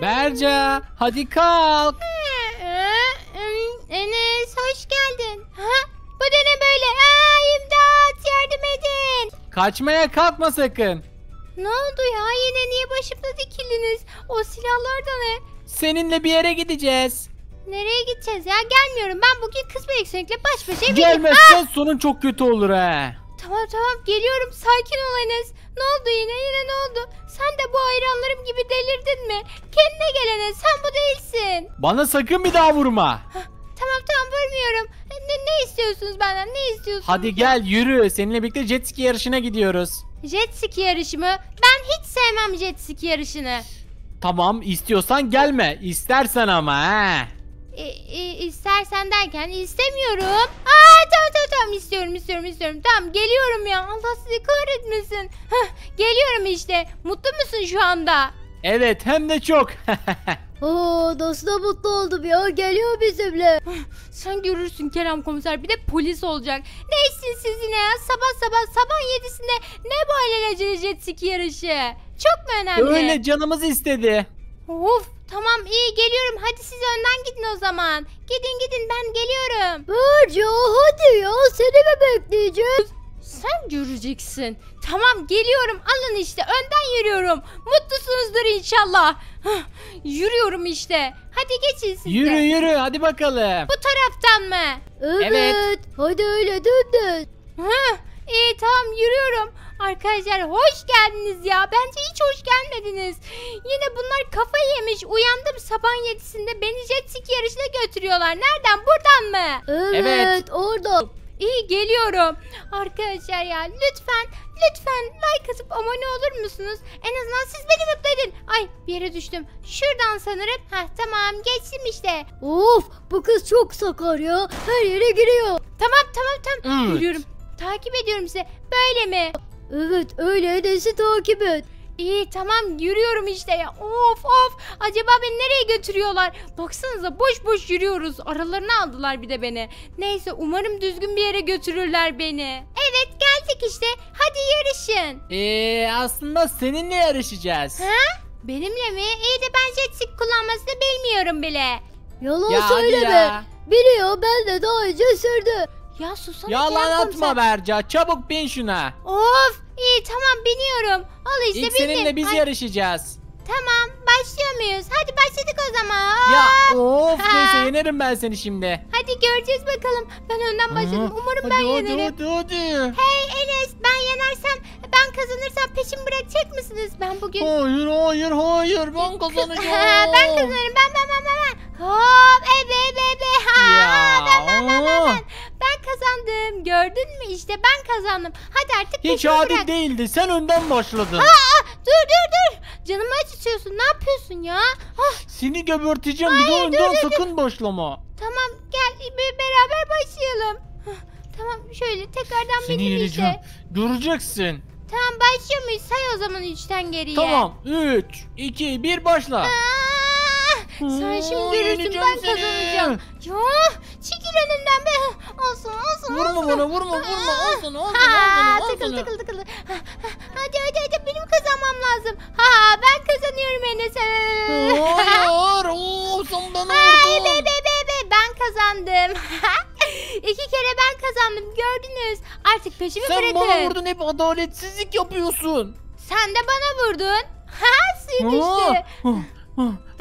Berca hadi kalk. Ee, ım, Enes hoş geldin. Ha? Bu da ne böyle? Aa, imdat yardım edin. Kaçmaya kalkma sakın. Ne oldu ya yine niye başımda dikildiniz? O silahlar da ne? Seninle bir yere gideceğiz. Nereye gideceğiz ya? Gelmiyorum. Ben bugün kız beyeksinlikle baş başa bir... Gelmezsen sonun çok kötü olur ha. Tamam tamam geliyorum. Sakin ol Enes. Ne oldu yine? Yine ne oldu? Sen de bu hayranlarım gibi delirdin mi? Kendine gel Enes. Sen bu değilsin. Bana sakın bir daha vurma. Tamam tamam vurmuyorum. Ne, ne istiyorsunuz benden? Ne istiyorsunuz? Hadi gel yürü. Seninle birlikte jet ski yarışına gidiyoruz. Jet ski yarışı mı? Ben hiç sevmem jet ski yarışını. Tamam istiyorsan gelme. İstersen ama ha. E, e, istersen derken istemiyorum. Aa tamam tamam tamam istiyorum istiyorum istiyorum. Tamam geliyorum ya. Allah sizi kahretmesin. Hah, geliyorum işte. Mutlu musun şu anda? Evet hem de çok. Oo nasıl da mutlu oldum ya geliyor bizimle. Sen görürsün Kerem komiser bir de polis olacak. Ne içsin siz yine ya? Sabah sabah sabah yedisinde ne bu alelacele jet ski yarışı? Çok mu önemli? Öyle canımız istedi. Of tamam iyi geliyorum. Hadi siz önden gidin o zaman. Gidin gidin ben geliyorum. Berca hadi ya seni mi bekleyeceğiz? Sen göreceksin. Tamam geliyorum. Alın işte. Önden yürüyorum. Mutlusunuzdur inşallah. Hah, yürüyorum işte. Hadi geçin siz de. Yürü yürü hadi bakalım. Bu taraftan mı? Evet. Evet. Hadi öyle dümdüz. Hah, iyi tamam yürüyorum. Arkadaşlar hoş geldiniz ya. Bence hiç hoş gelmediniz. Yine bunlar kafa yemiş. Uyandım sabah yedisinde beni jet ski yarışına götürüyorlar. Nereden? Buradan mı? Evet, Evet. orada. İyi geliyorum. Arkadaşlar ya lütfen lütfen like atıp abone olur musunuz? En azından siz beni mutlu edin. Ay bir yere düştüm. Şuradan sanırım. Heh tamam geçtim işte. Of bu kız çok sakar ya her yere giriyor. Tamam tamam tamam. Evet. Yürüyorum. Takip ediyorum size. Böyle mi? Evet öyle Enes'i takip et. İyi tamam yürüyorum işte ya. Of of. Acaba beni nereye götürüyorlar? Baksanıza boş boş yürüyoruz. Aralarına aldılar bir de beni. Neyse umarım düzgün bir yere götürürler beni. Evet geldik işte. Hadi yarışın. Ee, aslında seninle yarışacağız. Ha? Benimle mi? İyi de ben jet ski kullanmasını bilmiyorum bile. Yalan Ya hadi söyleme. ya. Biliyor ben de daha önce sürdü. Ya susana Yalan Kerem atma komiser. Berca. Çabuk bin şuna. Of iyi tamam biniyorum. Al işte İlk bindim. seninle biz Ay, yarışacağız. Tamam başlıyor muyuz? Hadi başladık o zaman. Ya of neyse yenerim ben seni şimdi. Hadi göreceğiz bakalım. Ben önden başladım. Aha, Umarım hadi, ben hadi, yenerim. Hadi hadi Hey Enes ben yenersem ben kazanırsam peşimi bırakacak mısınız? Ben bugün Hayır hayır hayır ben kazanacağım. ben kazanırım ben ben ben ben ben. Hop ebe ebe ebe. Ha, Ya, ben ben ben ben ben. Kazandım. Gördün mü işte ben kazandım. Hadi artık Hiç peşimi adil bırak. değildi. Sen önden başladın. Aa, dur dur dur. Canımı acıtıyorsun. Ne yapıyorsun ya? Ah, Seni geberteceğim. Bir de Hayır, önden dur, dur, sakın başlama. tamam gel be- beraber başlayalım. Hah, Tamam şöyle tekrardan Seni bindim yeneceğim. işte. Göreceksin. Tamam başlıyor muyuz? Say o zaman üçten geriye. Tamam. 3, 2, 1 başla. Aa, sen şimdi görürsün ben seni. kazanacağım. Ya çekil önümden be. Olsun olsun Vurma olsun. bana vurma vurma. Al sana al sana al Ha, al tıkıl tıkıl tıkıl. Ha, ha, Hadi hadi hadi benim kazanmam lazım. Ha ben kazanıyorum Enes. Hayır. Oo, sen bana Ay be vurdun. be be be ben kazandım. İki kere ben kazandım gördünüz. Artık peşimi Sen bırakın. bana vurdun hep adaletsizlik yapıyorsun. Sen de bana vurdun. Ha suya Aa, düştü.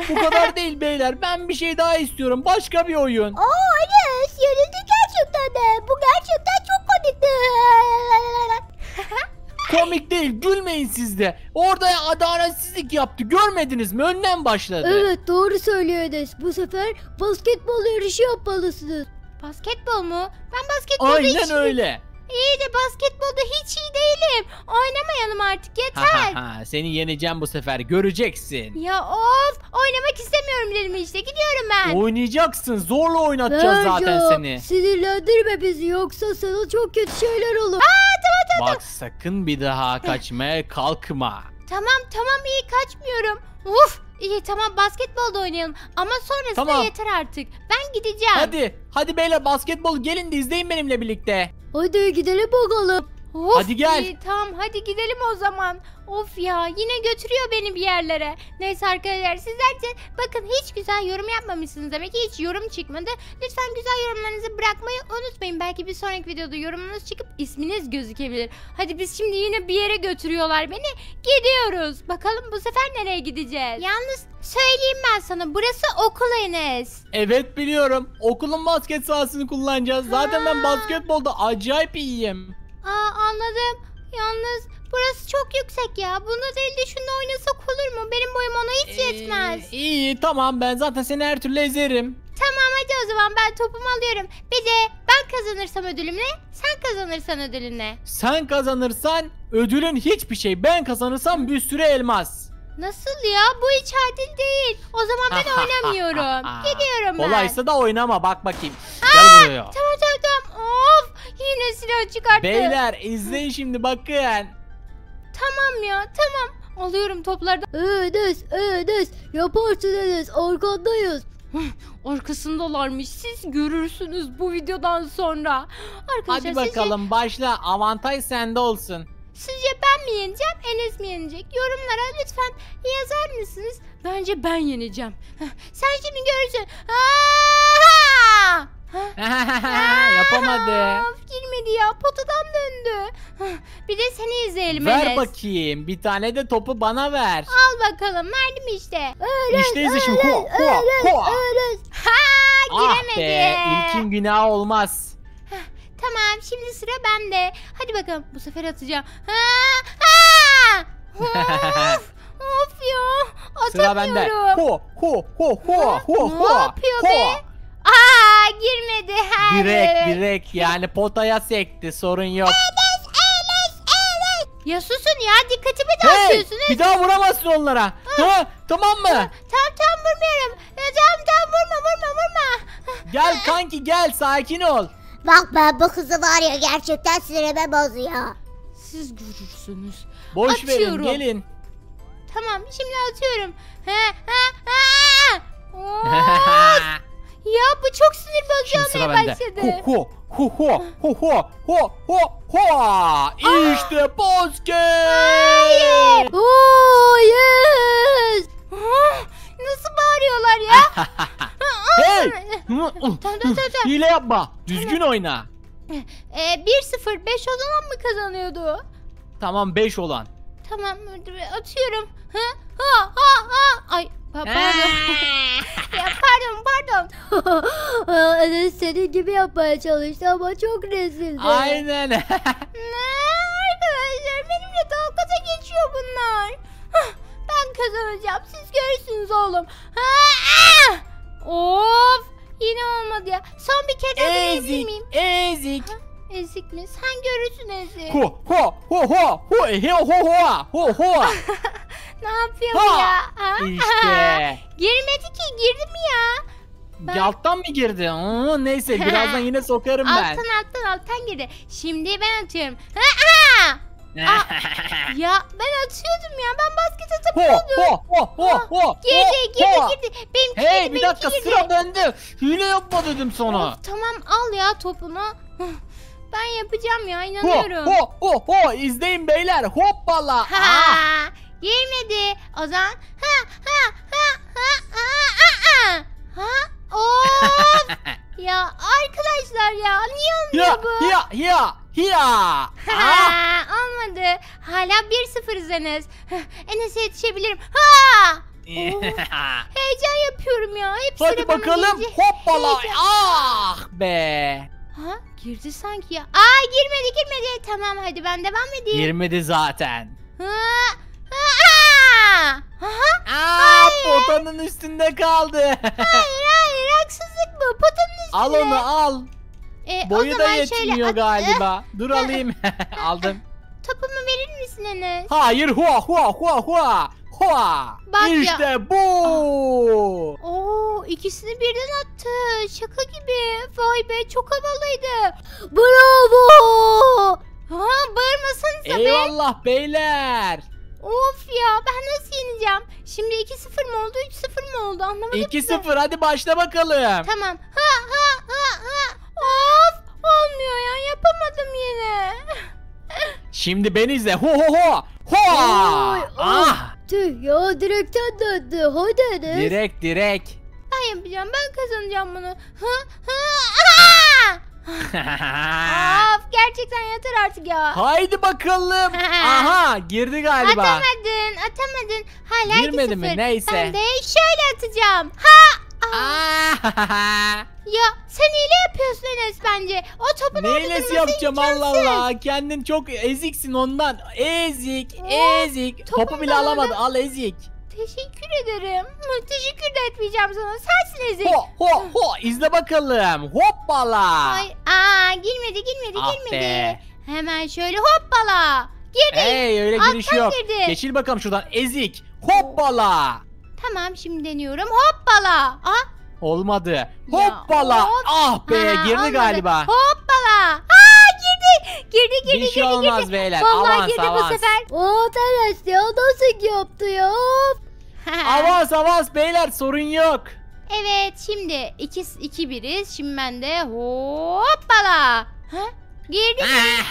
Bu kadar değil beyler. Ben bir şey daha istiyorum. Başka bir oyun. Aa Enes yenildi gerçekten de. Bu gerçekten çok komikti. Komik değil. Gülmeyin siz de. Orada adaletsizlik yaptı. Görmediniz mi? Önden başladı. Evet doğru söylüyor Enes. Bu sefer basketbol yarışı yapmalısınız. Basketbol mu? Ben basketbolda hiç Aynen öyle. İyi de basketbolda hiç iyi değilim. Oynamayalım artık yeter. ha ha. Seni yeneceğim bu sefer. Göreceksin. ya of oynamak istemiyorum dedim işte gidiyorum ben. Oynayacaksın. Zorla oynatacağız zaten seni. Sinirlendirme bizi yoksa sana çok kötü şeyler olur. Bak sakın bir daha kaçmaya kalkma. Tamam tamam iyi kaçmıyorum. Uf iyi tamam basketbolda oynayalım ama sonrasında Tamam. yeter artık. Ben gideceğim. Hadi. Hadi beyler basketbol gelin de izleyin benimle birlikte. Hadi gidelim bakalım. Of, Hadi gel. iyi, tamam hadi gidelim o zaman. Of ya yine götürüyor beni bir yerlere. Neyse arkadaşlar sizler de bakın hiç güzel yorum yapmamışsınız demek ki hiç yorum çıkmadı. Lütfen güzel yorumlarınızı bırakmayı unutmayın. Belki bir sonraki videoda yorumunuz çıkıp isminiz gözükebilir. Hadi biz şimdi yine bir yere götürüyorlar beni. Gidiyoruz. Bakalım bu sefer nereye gideceğiz? Yalnız söyleyeyim ben sana burası okul Enes. Evet biliyorum. Okulun basket sahasını kullanacağız. Zaten ben Ha. basketbolda acayip iyiyim. Aa anladım. Yalnız burası çok yüksek ya. Bunda değil de şunda oynasak olur mu? Benim boyum ona hiç yetmez. Ee, iyi tamam ben zaten seni her türlü ezerim. Tamam hadi o zaman ben topumu alıyorum. Bir de ben kazanırsam ödülüm ne? Sen kazanırsan ödülün ne? Sen kazanırsan ödülün hiçbir şey. Ben kazanırsam bir sürü elmas. Nasıl ya? Bu hiç adil değil. O zaman ben oynamıyorum. Gidiyorum ben. Kolaysa da oynama bak bakayım. Gel buraya. Tamam. Yine silah çıkarttı. Beyler izleyin şimdi bakın. Tamam ya tamam. Alıyorum topları da. Enes, Enes. Yaparsın Enes. Arkandayız. Arkasındalarmış. Siz görürsünüz bu videodan sonra. Arkadaşlar Hadi sizce- bakalım başla. Avantaj sende olsun. Sizce ben mi yeneceğim, Enes mi yenecek? Yorumlara lütfen yazar mısınız? Bence ben yeneceğim. Sen şimdi görürsün. Aa! Yapamadı. Of girmedi ya potadan döndü. Bir de seni izleyelim Ver Enes. bakayım. Bir tane de topu bana ver. Al bakalım verdim işte. İşte izle şimdi. Ha Ah giremedi. be. İlkin günah olmaz. Tamam şimdi sıra bende. Hadi bakalım bu sefer atacağım. Ha, ha! Of, of ya Sıra bende. atamıyorum. Ho, ho, ho, ho, ho, Ne ho. yapıyor ho. be? Girmedi her Direkt direkt yani potaya sekti sorun yok. Ya susun ya dikkatimi Hey dağıtıyorsunuz. bir daha vuramazsın onlara. Ha, tamam mı? Tamam tamam vurmuyorum. Ya, tamam tamam vurma vurma vurma. Gel kanki gel sakin ol. Bak ben bu kızı var ya gerçekten sinirime bozuyor. Siz görürsünüz. Boş verin Atıyorum. gelin. Tamam şimdi atıyorum. Ha ha ha. Ya bu çok sinir bozucu olmaya başladı. Ho ho ho ho ho ho ho ho İşte basket. Hayır. Oo, yes. Ah, nasıl bağırıyorlar ya? hey! Ah! tamam, tamam, tamam. Hile yapma. Düzgün oyna. Ee, 1-0 5 olan mı kazanıyordu? Tamam 5 olan. Tamam atıyorum. Ha ha ha. Ay pa- pardon. ya pardon pardon. Senin gibi yapmaya çalıştı ama çok rezildi. Aynen. Ne arkadaşlar benimle dalgada geçiyor bunlar. Hah, Ben kazanacağım siz görürsünüz oğlum. Ha, ah! Of yine olmadı ya. Son bir kere deneyebilir ezik. miyim? Ezik. Ezik mi? Sen görürsün Ezik. Ho ho ho ho ho he ho ho ho ho. Ne yapıyor bu ya? Ha? İşte. Girmedi ki girdi mi ya? Ben- Alttan mı girdi? Oo, neyse birazdan yine sokarım ben. Alttan alttan alttan girdi. Şimdi ben atıyorum. Ha, ha! Ya ben atıyordum ya. Ben basket ho atamıyordum. ho ho ho ho. Girdi ho, girdi ho. girdi. Benimki Hey girdi bir dakika girdi. sıra bende. Hile yapma dedim sana. Of, tamam al ya topunu. Ben yapacağım ya Ho inanıyorum. ho ho ho izleyin beyler hoppala. Ha, Ah, girmedi. O zaman ha ha ha ha ha ha ha. Of ya arkadaşlar ya niye olmuyor bu? ya ya ya. Ah. Ha, olmadı. Hala 1-0 Enes. Enes'e yetişebilirim. Ha! Heyecan yapıyorum ya. Hep Hadi bakalım gelecek. hoppala. Heyecan. Ah be. Ha girdi sanki ya. Aa girmedi girmedi. Tamam hadi ben devam edeyim. Girmedi zaten. Ha, Aha. Aa potanın üstünde kaldı. Hayır hayır haksızlık bu. Potanın üstüne. al onu al. E, o Boyu da şöyle yetmiyor at- galiba. Dur alayım. Aldım. Topumu verir misin Enes? Hayır hua hua hua hua. Hua. Bak ya. işte bu. Oo ikisini birden attı. Şaka gibi. Vay be çok havalıydı. Bravo. Ha bağırmasanıza be. Eyvallah beyler. Of ya ben nasıl yeneceğim? Şimdi 2-0 mı oldu 3-0 mı oldu anlamadım ki. 2-0 hadi başla bakalım. Tamam. Ha ha ha ha. Of olmuyor ya yapamadım yine. Şimdi beni izle. Ho ho ho. Ho. Oy, oy. Ah. Tüh ya direkten döndü. Hadi Enes. Direkt direkt. Ben yapacağım ben kazanacağım bunu. Hı hı. Aa! Of gerçekten yeter artık ya. Haydi bakalım. Aha girdi galiba. Atamadın atamadın. Hala Girmedi 2-0. mi? Neyse. Ben de şöyle atacağım. Ha! Aa! Ya sen hile yapıyorsun Enes bence. O topun orada Neylesi durması yapacağım Allah imkansız. Allah. Kendin çok eziksin ondan. Ezik, ezik. Topu bile alamadı. orada. Al ezik. Teşekkür ederim. Teşekkür de etmeyeceğim sana. Sensin ezik. Ho ho ho. İzle bakalım. Hoppala. Ay, aa girmedi girmedi Ah girmedi. be. Hemen şöyle hoppala. Girdi. Hey öyle Alttan giriş yok. girdi. Geçil bakalım şuradan. Ezik. Hoppala. Tamam şimdi deniyorum. Hoppala. Aa, Olmadı. Hoppala. of. Ah be ha, girdi olmadı. galiba. Hoppala. Aa girdi. Girdi girdi Bir girdi şey olmaz girdi. beyler. Vallahi Avans, girdi avans. bu sefer. Aa Enes ya nasıl yaptı ya? Of. Avans avans beyler sorun yok. Evet şimdi 2 2 biriz. Şimdi ben de hoppala. Ha? Girdi mi?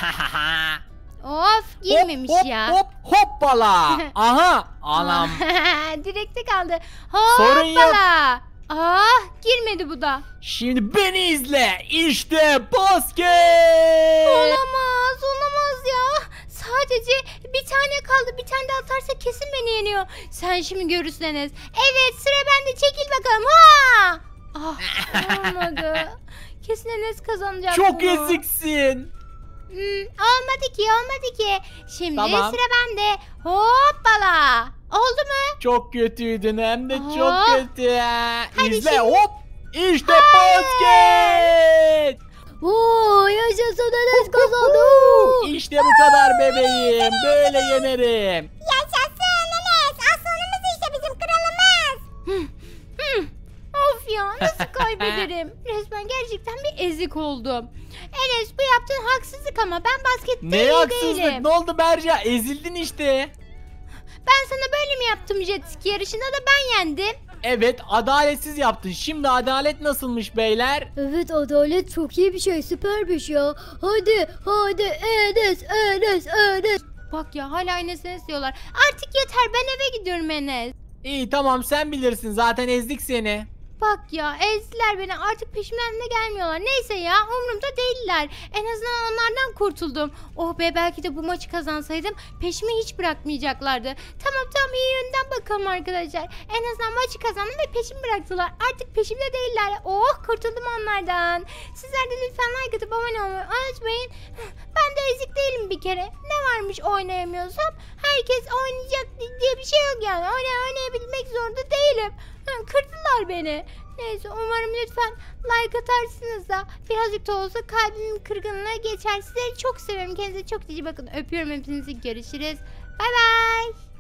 Of girmemiş hop, hop, ya. Hop hoppala. Aha. Anam. Direkte kaldı. Sorun yok. Hoppala. Ah girmedi bu da. Şimdi beni izle. İşte basket. Olamaz olamaz ya. Sadece bir tane kaldı. Bir tane de atarsa kesin beni yeniyor. Sen şimdi görürsün Enes. Evet sıra bende çekil bakalım. Ha! Ah olmadı. Kesin Enes kazanacak Çok bunu. eziksin. Hmm, olmadı ki olmadı ki. Şimdi Tamam. sıra bende. Hoppala. Oldu mu? Çok kötüydün hem de Aa. çok kötü. İzle şimdi. hop. İşte basket. Oo yaşasın Enes kazandı. İşte bu kadar bebeğim. Böyle yenerim. Yaşasın Enes. Aslanımız işte bizim kralımız. of ya nasıl kaybederim? Resmen gerçekten bir ezik oldum. Enes bu yaptığın haksızlık ama ben baskette Ne iyi haksızlık değilim. ne oldu Berca ezildin işte. Ben sana böyle mi yaptım jet ski yarışında da ben yendim. Evet adaletsiz yaptın. Şimdi adalet nasılmış beyler? Evet adalet çok iyi bir şey süpermiş ya. Hadi hadi Enes Enes Enes. Bak ya hala Enes Enes diyorlar. Artık yeter ben eve gidiyorum Enes. İyi tamam sen bilirsin zaten ezdik seni. Bak ya ezdiler beni artık peşimden de gelmiyorlar. Neyse ya umurumda değiller. En azından onlardan kurtuldum. Oh be belki de bu maçı kazansaydım peşimi hiç bırakmayacaklardı. Tamam tamam iyi yönden bakalım arkadaşlar. En azından maçı kazandım ve peşimi bıraktılar. Artık peşimde değiller. Oh kurtuldum onlardan. Sizler de lütfen like atıp abone olmayı unutmayın. Ben de ezik değilim bir kere. Ne varmış oynayamıyorsam? Herkes oynayacak diye bir şey yok yani. Oyna oynayabilmek zorunda değilim. Kırdılar beni. Neyse umarım lütfen like atarsınız da birazcık da olsa kalbimin kırgınlığı geçer. Sizleri çok seviyorum. Kendinize çok iyi bakın. Öpüyorum hepinizi. Görüşürüz. Bay bay.